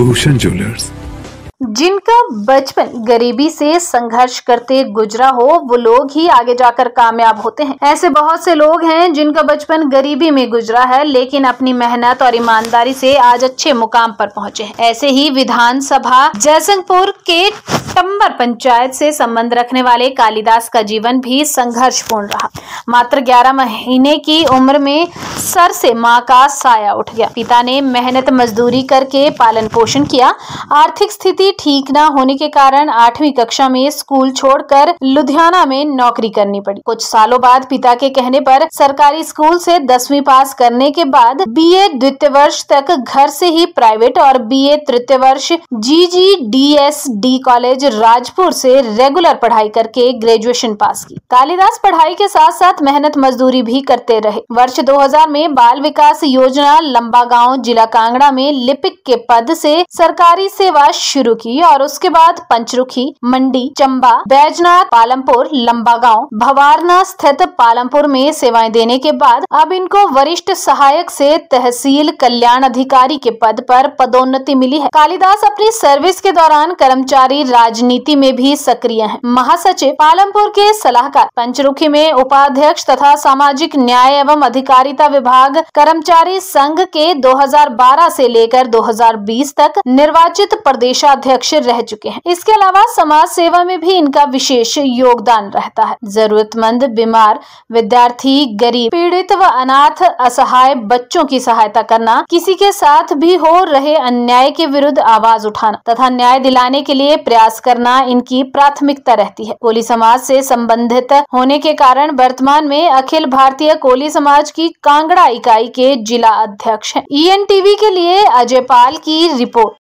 Ocean Jewelers जिनका बचपन गरीबी से संघर्ष करते गुजरा हो, वो लोग ही आगे जाकर कामयाब होते हैं। ऐसे बहुत से लोग हैं जिनका बचपन गरीबी में गुजरा है, लेकिन अपनी मेहनत और ईमानदारी से आज अच्छे मुकाम पर पहुँचे हैं। ऐसे ही विधानसभा जयसिंहपुर के टम्बर पंचायत से संबंध रखने वाले कालिदास का जीवन भी संघर्षपूर्ण रहा। मात्र 11 महीने की उम्र में सर से माँ का साया उठ गया। पिता ने मेहनत मजदूरी करके पालन पोषण किया। आर्थिक स्थिति ठीक न होने के कारण आठवीं कक्षा में स्कूल छोड़कर लुधियाना में नौकरी करनी पड़ी। कुछ सालों बाद पिता के कहने पर सरकारी स्कूल से दसवीं पास करने के बाद बीए द्वितीय वर्ष तक घर से ही प्राइवेट और बीए तृतीय वर्ष G G D S D college Rajpur से रेगुलर पढ़ाई करके ग्रेजुएशन पास की। कालिदास पढ़ाई के साथ साथ मेहनत मजदूरी भी करते रहे। वर्ष 2000 में बाल विकास योजना लंबा गाँव जिला कांगड़ा में लिपिक के पद से सरकारी सेवा शुरू की और उसके बाद पंचरुखी, मंडी, चंबा, बैजनाथ, पालमपुर लंबा गाँव भवारना स्थित पालमपुर में सेवाएँ देने के बाद अब इनको वरिष्ठ सहायक से तहसील कल्याण अधिकारी के पद पर पदोन्नति मिली है कालिदास अपनी सर्विस के दौरान कर्मचारी राजनीति में भी सक्रिय हैं। महासचिव, पालमपुर के सलाहकार, पंचरुखी में उपाध्यक्ष तथा सामाजिक न्याय एवं अधिकारिता विभाग कर्मचारी संघ के 2012 से लेकर 2020 तक निर्वाचित प्रदेशाध्यक्ष अध्यक्ष रह चुके हैं। इसके अलावा समाज सेवा में भी इनका विशेष योगदान रहता है। जरूरतमंद, बीमार, विद्यार्थी, गरीब, पीड़ित व अनाथ, असहाय बच्चों की सहायता करना, किसी के साथ भी हो रहे अन्याय के विरुद्ध आवाज़ उठाना तथा न्याय दिलाने के लिए प्रयास करना इनकी प्राथमिकता रहती है। कोली समाज से संबंधित होने के कारण वर्तमान में अखिल भारतीय कोली समाज की कांगड़ा इकाई के जिला अध्यक्ष हैं। ई के लिए अजय पाल की रिपोर्ट।